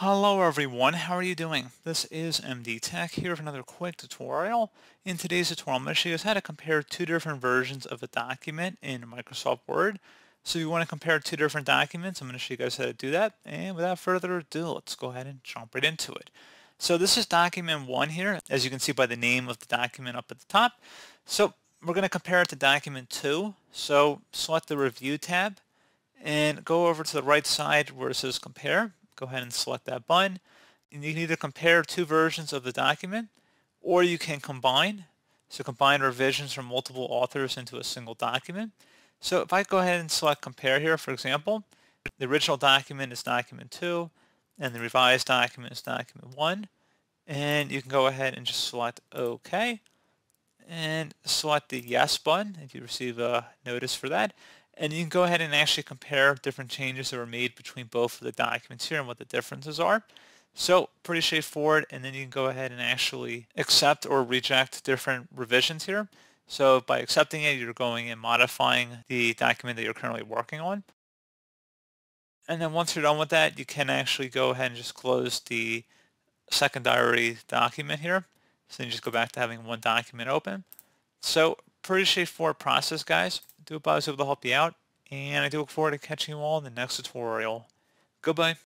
Hello everyone, how are you doing? This is MD Tech here with another quick tutorial. In today's tutorial, I'm going to show you guys how to compare two different versions of a document in Microsoft Word. So if you want to compare two different documents, I'm going to show you guys how to do that. And without further ado, let's go ahead and jump right into it. So this is document one here, as you can see by the name of the document up at the top. So we're going to compare it to document two. So select the review tab and go over to the right side where it says compare go ahead and select that button. And you can either compare two versions of the document or you can combine. So combine revisions from multiple authors into a single document. So if I go ahead and select compare here, for example, the original document is document 2 and the revised document is document 1. And you can go ahead and just select OK and select the yes button if you receive a notice for that. And you can go ahead and actually compare different changes that were made between both of the documents here and what the differences are. So pretty straightforward and then you can go ahead and actually accept or reject different revisions here. So by accepting it, you're going and modifying the document that you're currently working on. And then once you're done with that, you can actually go ahead and just close the secondary document here. So you just go back to having one document open. So pretty straightforward process, guys. Do hope I was able to help you out, and I do look forward to catching you all in the next tutorial. Goodbye.